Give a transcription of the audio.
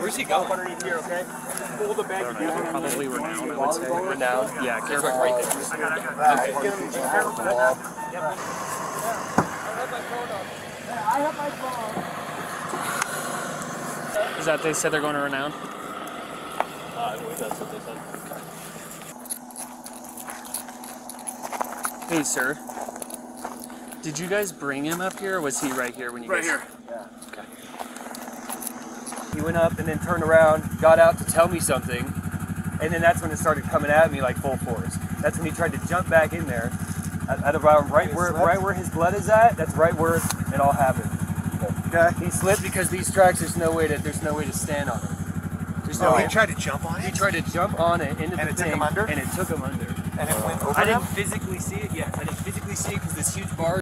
Where's he going? Underneath here, okay? Pull the bag. Probably Renown, I would say. Renown? Yeah, He's careful. right, right there. Okay. Get him, be careful for that. Is that they said they're going to Renown? I believe that's what they said. Hey, sir. Did you guys bring him up here, or was he right here when you Right guys? here. Yeah. Okay. He went up and then turned around, got out to tell me something, and then that's when it started coming at me like full force. That's when he tried to jump back in there, at, at around right where right where his blood is at. That's right where it all happened. Okay. He slipped because these tracks. There's no way to. There's no way to stand on them. There's no. Oh, way. he tried to jump on it. He it? tried to jump on it into And the it took him under? and it took him under. And it went over I him? didn't physically see it. Yes, I didn't physically see it because this huge bar